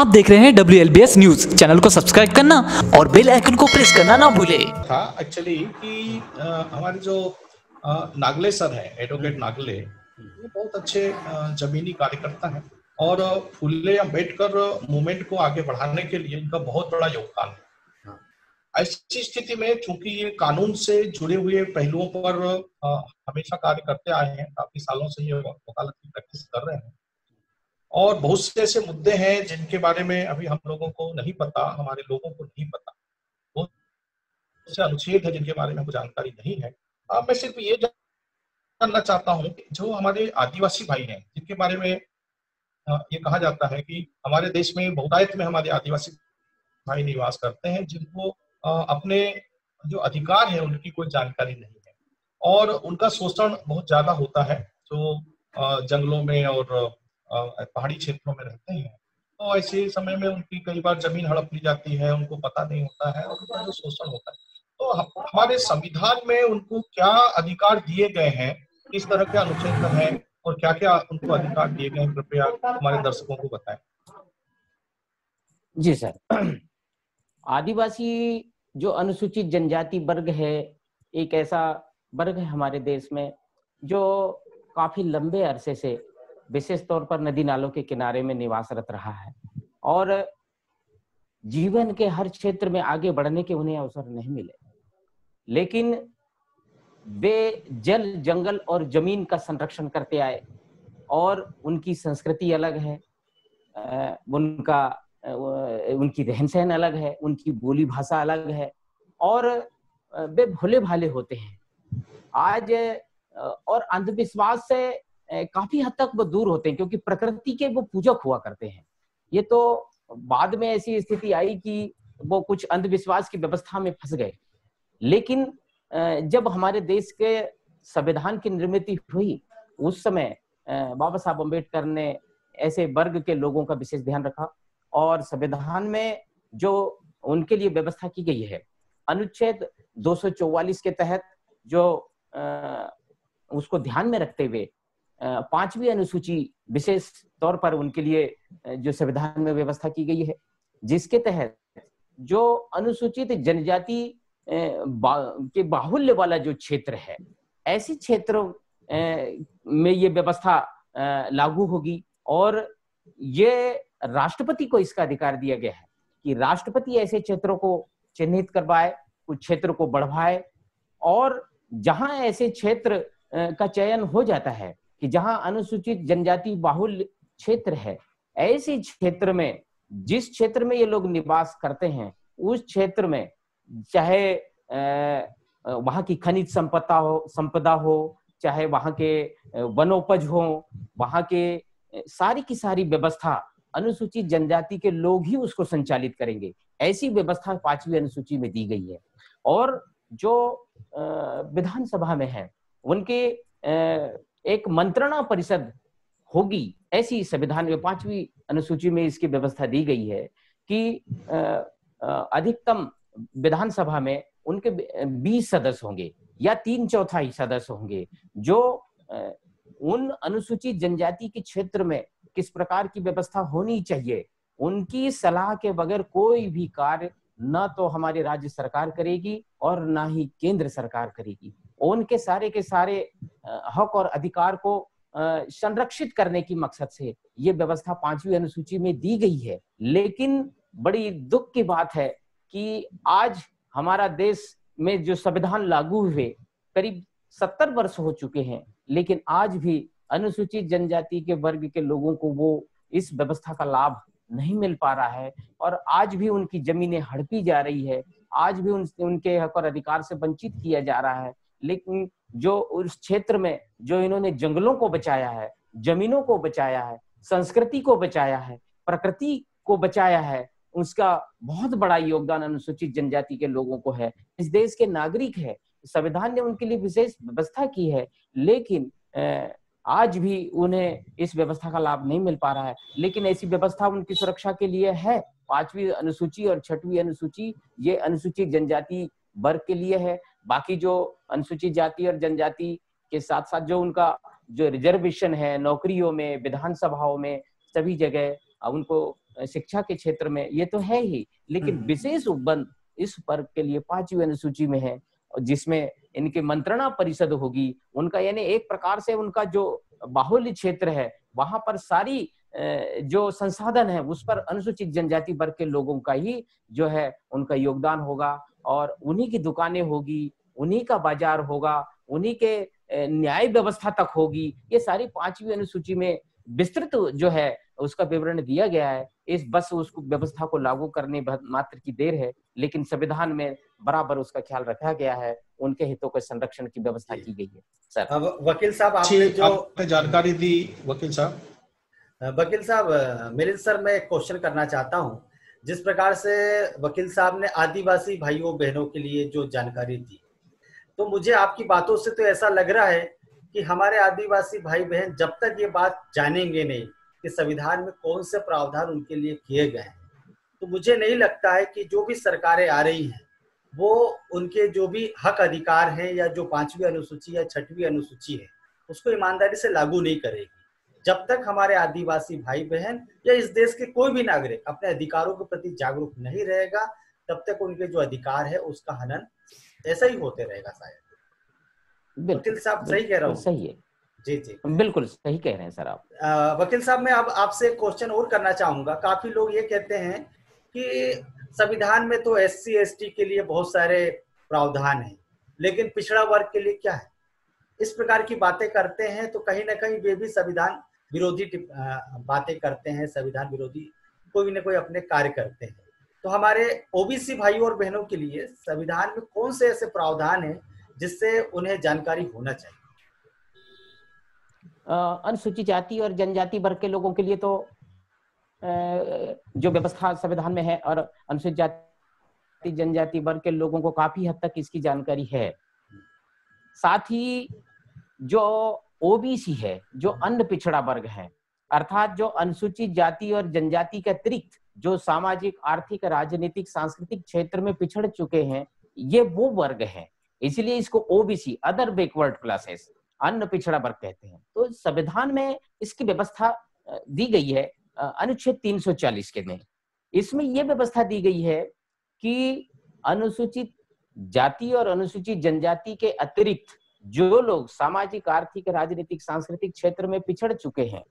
आप देख रहे हैं W L B S news channel को सब्सक्राइब करना और बेल आइकन को प्रेस करना ना भूले। था एक्चुअली कि हमारे जो नागले सर हैं एडवोकेट नागले ये बहुत अच्छे जमीनी कार्यकर्ता हैं और फुले अंबेडकर मूवमेंट को आगे बढ़ाने के लिए इनका बहुत बड़ा योगदान है। ऐसी स्थिति में चूँकि ये कानून से जुड़े हुए पहलुओं पर हमेशा कार्य करते आए हैं काफ़ी सालों से ये वकालत की प्रैक्टिस कर रहे हैं और बहुत से ऐसे मुद्दे हैं जिनके बारे में अभी हम लोगों को नहीं पता, हमारे लोगों को नहीं पता। बहुत से अनुच्छेद है जिनके बारे में हमको जानकारी नहीं है। अब मैं सिर्फ़ ये जानना चाहता हूँ जो हमारे आदिवासी भाई हैं, जिनके बारे में ये कहा जाता है कि हमारे देश में बहुतायत में हमारे आदिवासी भाई निवास करते हैं, जिनको अपने जो अधिकार है उनकी कोई जानकारी नहीं है। और उनका शोषण बहुत ज़्यादा होता है, जो जंगलों में और पहाड़ी क्षेत्रों में रहते हैं। तो ऐसे समय में उनकी कई बार ज़मीन हड़प ली जाती है, उनको पता नहीं होता है और उनका जो शोषण होता है। तो हमारे संविधान में उनको क्या अधिकार दिए गए हैं, किस तरह के अनुच्छेद हैं और क्या क्या उनको अधिकार दिए गए हैं, कृपया हमारे दर्शकों को बताएँ। जी सर। आदिवासी जो अनुसूचित जनजाति वर्ग है, एक ऐसा वर्ग है हमारे देश में, जो काफ़ी लंबे अरसे से विशेष तौर पर नदी नालों के किनारे में निवासरत रहा है। और जीवन के हर क्षेत्र में आगे बढ़ने के उन्हें अवसर नहीं मिले। लेकिन वे जल, जंगल और ज़मीन का संरक्षण करते आए और उनकी संस्कृति अलग है। उनका उनकी रहन सहन अलग है, उनकी बोली भाषा अलग है और वे भोले भाले होते हैं। आज और अंधविश्वास से काफ़ी हद तक वो दूर होते हैं, क्योंकि प्रकृति के वो पूजक हुआ करते हैं। ये तो बाद में ऐसी स्थिति आई कि वो कुछ अंधविश्वास की व्यवस्था में फंस गए। लेकिन जब हमारे देश के संविधान की निर्मित हुई, उस समय बाबा साहब अंबेडकर ने ऐसे वर्ग के लोगों का विशेष ध्यान रखा और संविधान में जो उनके लिए व्यवस्था की गई है, अनुच्छेद 244 के तहत जो उसको ध्यान में रखते हुए पांचवी अनुसूची विशेष तौर पर उनके लिए जो संविधान में व्यवस्था की गई है, जिसके तहत जो अनुसूचित जनजाति के बाहुल्य वाला जो क्षेत्र है, ऐसे क्षेत्रों में ये व्यवस्था लागू होगी और ये राष्ट्रपति को इसका अधिकार दिया गया है कि राष्ट्रपति ऐसे क्षेत्रों को चिन्हित करवाए कुछ क्षेत्र को बढ़वाए और जहाँ ऐसे क्षेत्र का चयन हो जाता है कि जहाँ अनुसूचित जनजाति बाहुल क्षेत्र है, ऐसे क्षेत्र में, जिस क्षेत्र में ये लोग निवास करते हैं, उस क्षेत्र में, चाहे वहाँ की खनिज संपदा हो संपदा हो, चाहे वहाँ के वनोपज हो, वहाँ के सारी की सारी व्यवस्था अनुसूचित जनजाति के लोग ही उसको संचालित करेंगे। ऐसी व्यवस्था पांचवी अनुसूची में दी गई है। और जो विधानसभा में है, उनके एक मंत्रणा परिषद होगी। ऐसी संविधान में पांचवी अनुसूची में इसकी व्यवस्था दी गई है कि अधिकतम विधानसभा में उनके बीस सदस्य होंगे या तीन चौथाई सदस्य होंगे जो उन अनुसूचित जनजाति के क्षेत्र में किस प्रकार की व्यवस्था होनी चाहिए, उनकी सलाह के बगैर कोई भी कार्य न तो हमारी राज्य सरकार करेगी और ना ही केंद्र सरकार करेगी। उनके सारे के सारे हक और अधिकार को संरक्षित करने की मकसद से ये व्यवस्था पांचवी अनुसूची में दी गई है। लेकिन बड़ी दुख की बात है कि आज हमारा देश में जो संविधान लागू हुए करीब सत्तर वर्ष हो चुके हैं लेकिन आज भी अनुसूचित जनजाति के वर्ग के लोगों को वो इस व्यवस्था का लाभ नहीं मिल पा रहा है और आज भी उनकी जमीनें हड़पी जा रही है। आज भी उन, उनके हक और अधिकार से वंचित किया जा रहा है। लेकिन जो उस क्षेत्र में जो इन्होंने जंगलों को बचाया है, जमीनों को बचाया है, संस्कृति को बचाया है, प्रकृति को बचाया है, उसका बहुत बड़ा योगदान अनुसूचित जनजाति के लोगों को है। इस देश के नागरिक है, संविधान ने उनके लिए विशेष व्यवस्था की है, लेकिन आज भी उन्हें इस व्यवस्था का लाभ नहीं मिल पा रहा है। लेकिन ऐसी व्यवस्था उनकी सुरक्षा के लिए है। पांचवी अनुसूची और छठवीं अनुसूची, ये अनुसूचित जनजाति वर्ग के लिए है। बाकी जो अनुसूचित जाति और जनजाति के साथ साथ जो उनका जो रिजर्वेशन है नौकरियों में विधानसभाओं में सभी जगह उनको शिक्षा के क्षेत्र में ये तो है ही लेकिन हम्म। विशेष उपबंध इस पर्व के लिए पांचवी अनुसूची में है और जिसमें इनकी मंत्रणा परिषद होगी उनका यानी एक प्रकार से उनका जो बाहुल्य क्षेत्र है वहाँ पर सारी जो संसाधन है उस पर अनुसूचित जनजाति वर्ग के लोगों का ही जो है उनका योगदान होगा और उन्हीं की दुकानें होगी उन्हीं का बाज़ार होगा उन्हीं के न्याय व्यवस्था तक होगी। ये सारी पांचवी अनुसूची में विस्तृत जो है उसका विवरण दिया गया है। इस बस उसको व्यवस्था को लागू करने मात्र की देर है लेकिन संविधान में बराबर उसका ख्याल रखा गया है। उनके हितों के संरक्षण की व्यवस्था की गई है सर। अब वकील साहब आपने जो आपने जानकारी दी वकील साहब। वकील साहब मेरे सर, मैं एक क्वेश्चन करना चाहता हूँ। जिस प्रकार से वकील साहब ने आदिवासी भाइयों, बहनों के लिए जो जानकारी दी तो मुझे आपकी बातों से तो ऐसा लग रहा है कि हमारे आदिवासी भाई बहन जब तक ये बात जानेंगे नहीं कि संविधान में कौन से प्रावधान उनके लिए किए गए हैं। तो मुझे नहीं लगता है कि जो भी सरकारें आ रही हैं, वो उनके जो भी हक अधिकार हैं या जो पांचवी अनुसूची या छठवीं अनुसूची है, उसको ईमानदारी से लागू नहीं करेगी। जब तक हमारे आदिवासी भाई बहन या इस देश के कोई भी नागरिक अपने अधिकारों के प्रति जागरूक नहीं रहेगा तब तक उनके जो अधिकार है उसका हनन ऐसा ही होते रहेगा शायद। वकील साहब सही कह रहा हूँ? सही है। जी जी। बिल्कुल सही कह रहे हैं सर आप। वकील साहब मैं अब आपसे क्वेश्चन और करना चाहूँगा। काफ़ी लोग ये कहते हैं कि संविधान में तो एस सी के लिए बहुत सारे प्रावधान हैं लेकिन पिछड़ा वर्ग के लिए क्या है? इस प्रकार की बातें करते हैं तो कहीं ना कहीं वे भी संविधान विरोधी बातें करते हैं, संविधान विरोधी, कोई न कोई अपने कार्य करते हैं। तो हमारे ओबीसी भाइयों और बहनों के लिए संविधान में कौन से ऐसे प्रावधान हैं जिससे उन्हें जानकारी होना चाहिए? अनुसूचित जाति और जनजाति वर्ग के लोगों के लिए तो जो व्यवस्था संविधान में है और अनुसूचित जाति, जनजाति वर्ग के लोगों को काफ़ी हद तक इसकी जानकारी है। साथ ही जो ओबीसी है, जो अन्य पिछड़ा वर्ग है। अर्थात जो अनुसूचित जाति और जनजाति के अतिरिक्त जो सामाजिक, आर्थिक, राजनीतिक, सांस्कृतिक क्षेत्र में पिछड़ चुके हैं, ये वो वर्ग है। इसलिए इसको ओबीसी अदर बैकवर्ड क्लासेस अन्य पिछड़ा वर्ग कहते हैं। तो संविधान में इसकी व्यवस्था दी गई है अनुच्छेद 340 के में। इसमें यह व्यवस्था दी गई है कि अनुसूचित जाति और अनुसूचित जनजाति के अतिरिक्त जो लोग सामाजिक, आर्थिक, राजनीतिक, सांस्कृतिक क्षेत्र में पिछड़ चुके हैं,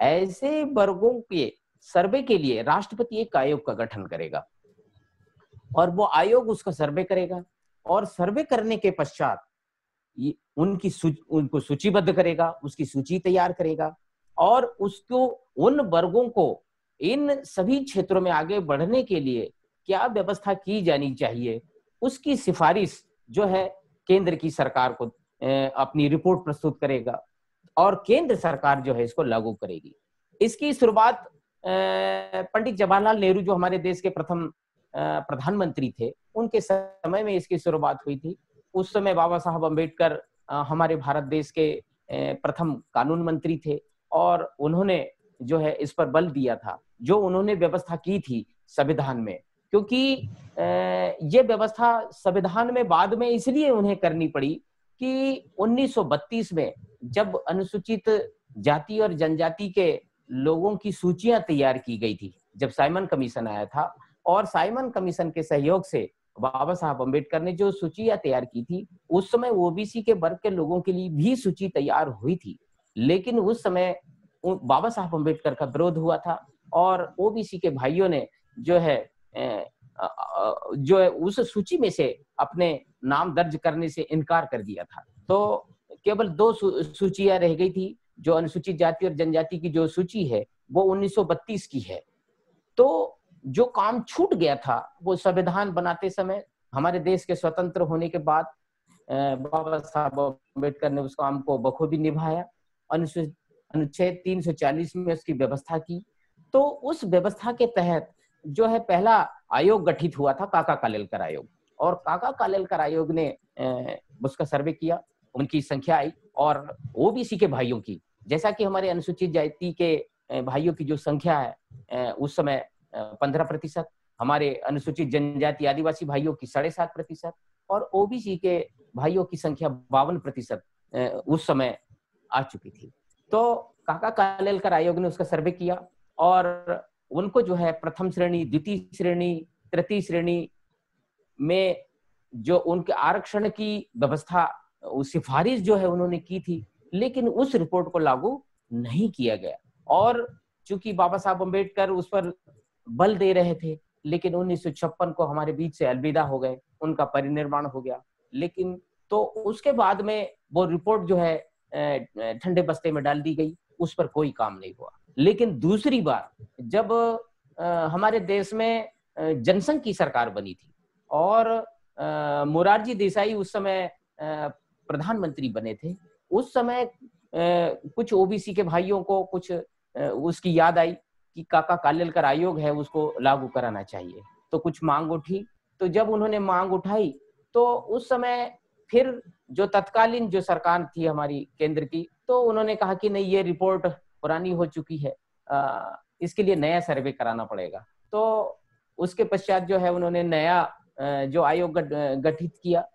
ऐसे वर्गों के, सर्वे के लिए राष्ट्रपति एक आयोग का गठन करेगा। और वो आयोग उसका सर्वे करेगा और सर्वे करने के पश्चात उनकी उनको सूचीबद्ध करेगा, उसकी सूची तैयार करेगा और उसको, उन वर्गों को, इन सभी क्षेत्रों में आगे बढ़ने के लिए क्या व्यवस्था की जानी चाहिए, उसकी सिफारिश जो है केंद्र की सरकार को अपनी रिपोर्ट प्रस्तुत करेगा और केंद्र सरकार जो है इसको लागू करेगी। इसकी शुरुआत पंडित जवाहरलाल नेहरू जो हमारे देश के प्रथम प्रधानमंत्री थे, उनके समय में इसकी शुरुआत हुई थी। उस समय बाबा साहब अंबेडकर हमारे भारत देश के प्रथम कानून मंत्री थे और उन्होंने जो है इस पर बल दिया था, जो उन्होंने व्यवस्था की थी संविधान में। क्योंकि ये व्यवस्था संविधान में बाद में इसलिए उन्हें करनी पड़ी कि 1932 में जब अनुसूचित जाति और जनजाति के लोगों की सूचियाँ तैयार की गई थी, जब साइमन कमीशन आया था, और साइमन कमीशन के सहयोग से बाबा साहब अंबेडकर ने जो सूचियाँ तैयार की थी, उस समय ओबीसी के वर्ग के लोगों के लिए भी सूची तैयार हुई थी। लेकिन उस समय बाबा साहब अंबेडकर का विरोध हुआ था, और ओबीसी के भाइयों ने जो है जो है उस सूची में से अपने नाम दर्ज करने से इनकार कर दिया था। तो केवल दो सूचियाँ रह गई थी, जो अनुसूचित जाति और जनजाति की जो सूची है, वो 1932 की है। तो जो काम छूट गया था, वो संविधान बनाते समय, हमारे देश के स्वतंत्र होने के बाद बाबा साहब अंबेडकर ने उस काम को बखूबी निभाया अनुच्छेद अनुच्छेद 340 में उसकी व्यवस्था की। तो उस व्यवस्था के तहत जो है, पहला आयोग गठित हुआ था, काका कालेलकर आयोग। और काका कालेलकर आयोग ने उसका सर्वे किया, उनकी संख्या आई और ओबीसी के भाइयों की। जैसा कि हमारे अनुसूचित जाति के भाइयों की जो संख्या है उस समय पंद्रह प्रतिशत, हमारे अनुसूचित जनजाति आदिवासी भाइयों की साढ़े सात प्रतिशत और ओबीसी के भाइयों की संख्या बावन प्रतिशत उस समय आ चुकी थी। तो काका कालेलकर आयोग ने उसका सर्वे किया और उनको जो है प्रथम श्रेणी, द्वितीय श्रेणी, तृतीय श्रेणी में जो उनके आरक्षण की व्यवस्था सिफारिश जो है उन्होंने की थी, लेकिन उस रिपोर्ट को लागू नहीं किया गया। और चूँकि बाबा साहब अंबेडकर उस पर बल दे रहे थे, लेकिन उन्नीस सौ छप्पन को हमारे बीच से अलविदा हो गए, उनका परिनिर्माण हो गया। लेकिन तो उसके बाद में वो रिपोर्ट जो है ठंडे बस्ते में डाल दी गई, उस पर कोई काम नहीं हुआ। लेकिन दूसरी बार, जब हमारे देश में जनसंघ की सरकार बनी थी और मुरारजी देसाई उस समय प्रधानमंत्री बने थे। उस समय कुछ ओबीसी के भाइयों को कुछ उसकी याद आई कि काका कालेलकर आयोग है, उसको लागू कराना चाहिए। तो कुछ मांग उठी। तो जब उन्होंने मांग उठाई तो उस समय फिर जो तत्कालीन जो सरकार थी हमारी केंद्र की तो उन्होंने कहा कि नहीं, ये रिपोर्ट पुरानी हो चुकी है इसके लिए नया सर्वे कराना पड़ेगा। तो उसके पश्चात जो है उन्होंने नया जो आयोग गठित किया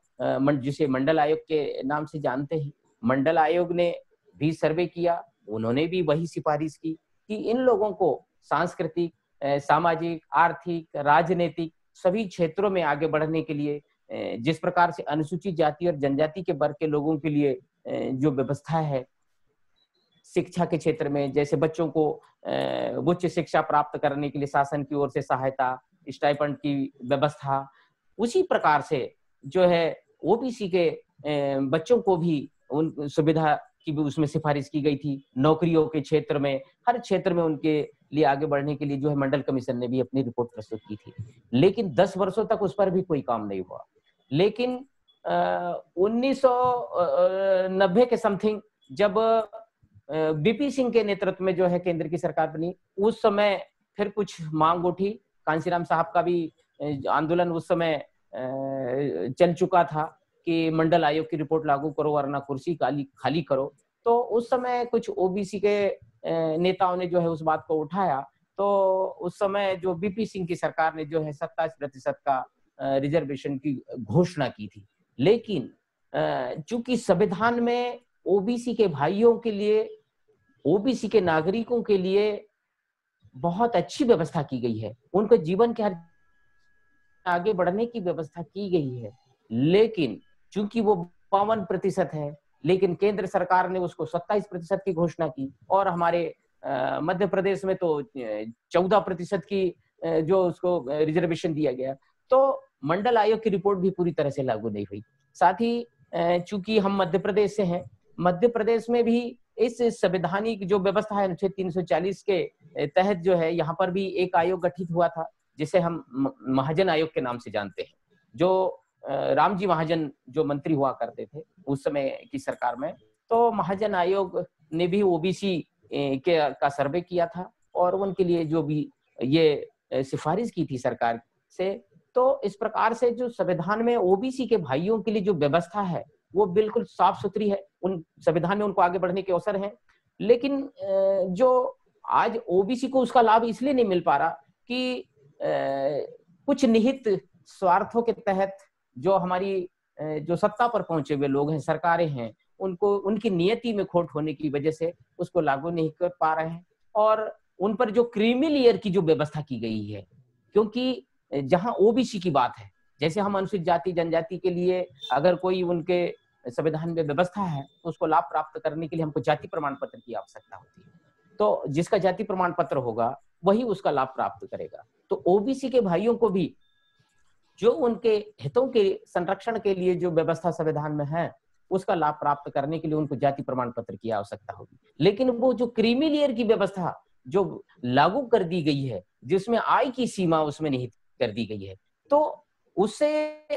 जिसे मंडल आयोग के नाम से जानते हैं। मंडल आयोग ने भी सर्वे किया, उन्होंने भी वही सिफारिश की कि इन लोगों को सांस्कृतिक सामाजिक, आर्थिक, राजनीतिक सभी क्षेत्रों में आगे बढ़ने के लिए जिस प्रकार से अनुसूचित जाति और जनजाति के वर्ग के लोगों के लिए जो व्यवस्था है, शिक्षा के क्षेत्र में, जैसे बच्चों को उच्च शिक्षा प्राप्त करने के लिए शासन की ओर से सहायता, स्टाइपेंड की व्यवस्था उसी प्रकार से जो है ओबीसी के बच्चों को भी उन सुविधा की भी उसमें सिफारिश की गई थी। नौकरियों के क्षेत्र में, हर क्षेत्र में उनके लिए आगे बढ़ने के लिए जो है मंडल कमीशन ने भी अपनी रिपोर्ट प्रस्तुत की थी। लेकिन दस वर्षों तक उस पर भी कोई काम नहीं हुआ। लेकिन उन्नीस के समथिंग जब बीपी सिंह के नेतृत्व में जो है केंद्र की सरकार बनी, उस समय फिर कुछ मांग उठी। कांसीराम साहब का भी आंदोलन उस समय चल चुका था कि मंडल आयोग की रिपोर्ट लागू करो, वरना कुर्सी खाली खाली करो। तो उस समय कुछ ओबीसी के नेताओं ने जो है उस बात को उठाया। तो उस समय जो बीपी सिंह की सरकार ने जो है सत्ताईस प्रतिशत का रिजर्वेशन की घोषणा की थी। लेकिन चूँकि संविधान में ओबीसी के भाइयों के लिए, ओबीसी के नागरिकों के लिए बहुत अच्छी व्यवस्था की गई है, उनके जीवन के हर आगे बढ़ने की व्यवस्था की गई है। लेकिन चूँकि वो बावन प्रतिशत है, लेकिन केंद्र सरकार ने उसको सत्ताईस प्रतिशत की घोषणा की और हमारे मध्य प्रदेश में तो चौदह प्रतिशत की जो उसको रिजर्वेशन दिया गया तो मंडल आयोग की रिपोर्ट भी पूरी तरह से लागू नहीं हुई। साथ ही चूँकि हम मध्य प्रदेश से हैं, मध्य प्रदेश में भी इस संवैधानिक जो व्यवस्था है, अनुच्छेद 340 के तहत जो है, यहाँ पर भी एक आयोग गठित हुआ था। जिसे हम महाजन आयोग के नाम से जानते हैं। जो रामजी महाजन जो मंत्री हुआ करते थे उस समय की सरकार में तो महाजन आयोग ने भी ओबीसी के, का सर्वे किया था और उनके लिए जो भी ये सिफारिश की थी सरकार से तो इस प्रकार से जो संविधान में ओबीसी के भाइयों के लिए जो व्यवस्था है, वो बिल्कुल साफ़ सुथरी है। उन संविधान में उनको आगे बढ़ने के अवसर है। लेकिन जो आज ओबीसी को उसका लाभ इसलिए नहीं मिल पा रहा कि कुछ निहित स्वार्थों के तहत जो हमारी जो सत्ता पर पहुँचे हुए लोग हैं, सरकारें हैं, उनको, उनकी नियति में खोट होने की वजह से उसको लागू नहीं कर पा रहे हैं। और उन पर जो क्रीमिलियर की जो व्यवस्था की गई है, क्योंकि जहाँ ओबीसी की बात है, जैसे हम अनुसूचित जाति, जनजाति के लिए अगर कोई उनके संविधान में व्यवस्था है तो उसको लाभ प्राप्त करने के लिए हमको जाति प्रमाण पत्र की आवश्यकता होती है। तो जिसका जाति प्रमाण पत्र होगा, वही उसका लाभ प्राप्त करेगा। तो ओबीसी के भाइयों को भी, जो उनके हितों के संरक्षण के लिए जो व्यवस्था संविधान में है, उसका लाभ प्राप्त करने के लिए उनको जाति प्रमाण पत्र की आवश्यकता होगी। लेकिन वो जो क्रीमिलियर की व्यवस्था जो लागू कर दी गई है, जिसमें आय की सीमा उसमें निहित कर दी गई है तो उससे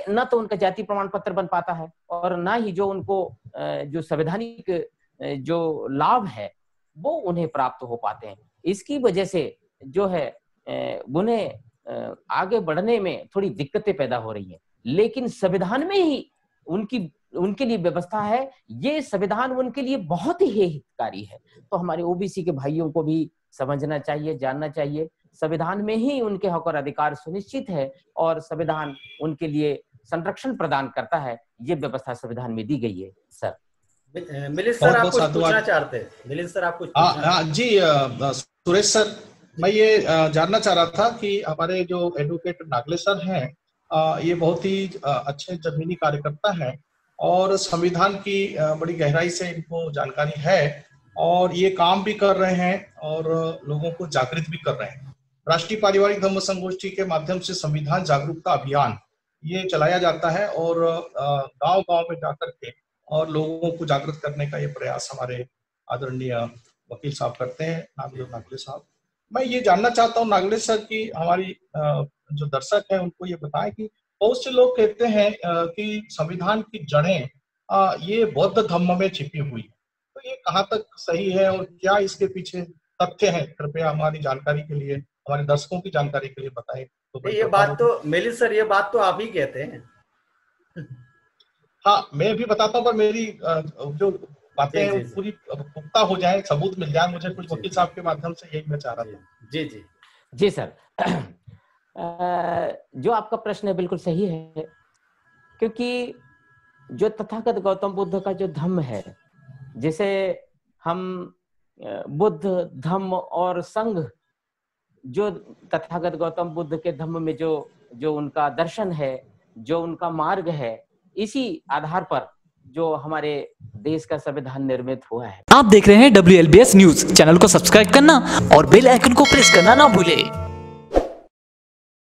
न तो उनका जाति प्रमाण पत्र बन पाता है और न ही जो उनको जो संवैधानिक जो लाभ है, वो उन्हें प्राप्त हो पाते हैं। इसकी वजह से जो है उन्हें आगे बढ़ने में थोड़ी दिक्कतें पैदा हो रही हैं। लेकिन संविधान में ही उनकी उनके लिए व्यवस्था है। ये संविधान उनके लिए बहुत ही हितकारी है। तो हमारे ओबीसी के भाइयों को भी समझना चाहिए जानना चाहिए। संविधान में ही उनके हक और अधिकार सुनिश्चित है और संविधान उनके लिए संरक्षण प्रदान करता है। ये व्यवस्था संविधान में दी गई है सर। मिलिंद सर आप कुछ पूछना चाहते हैं? मिलिंद सर आप कुछ जी सुरेश सर। मैं ये जानना चाह रहा था कि हमारे जो एडवोकेट नागले सर हैं ये बहुत ही अच्छे जमीनी कार्यकर्ता हैं और संविधान की बड़ी गहराई से इनको जानकारी है और ये काम भी कर रहे हैं और लोगों को जागृत भी कर रहे हैं। राष्ट्रीय पारिवारिक धर्म संगोष्ठी के माध्यम से संविधान जागरूकता अभियान ये चलाया जाता है और गाँव गाँव में जाकर के और लोगों को जागृत करने का ये प्रयास हमारे आदरणीय वकील साहब करते हैं। नागले नागले साहब। मैं ये जानना चाहता हूँ नागले सर की हमारी जो दर्शक है उनको ये बताएँ कि बहुत से लोग कहते हैं कि संविधान की जड़ें ये बौद्ध धर्म में छिपी हुई तो ये कहाँ तक सही है और क्या इसके पीछे तथ्य है? कृपया हमारी जानकारी के लिए हमारे दर्शकों की जानकारी के लिए बताए। तो ये बात तो मिलित सर ये बात तो आप ही कहते हैं। हाँ मैं भी बताता हूँ पर मेरी जो बातें पूरी पुख्ता हो जाए सबूत मिल जाए मुझे कुछ वकील साहब के माध्यम से यही मैं चाह रहा था। जी जी। जी सर। जो आपका प्रश्न है बिल्कुल सही है क्योंकि जो तथागत गौतम बुद्ध का जो धम्म है जिसे हम बुद्ध धम्म और संघ जो तथागत गौतम बुद्ध के धम्म में जो जो उनका दर्शन है जो उनका मार्ग है इसी आधार पर जो हमारे देश का संविधान निर्मित हुआ है। आप देख रहे हैं डब्ल्यूएलबीएस न्यूज़ चैनल को सब्सक्राइब करना और बेल आइकन को प्रेस करना ना भूले।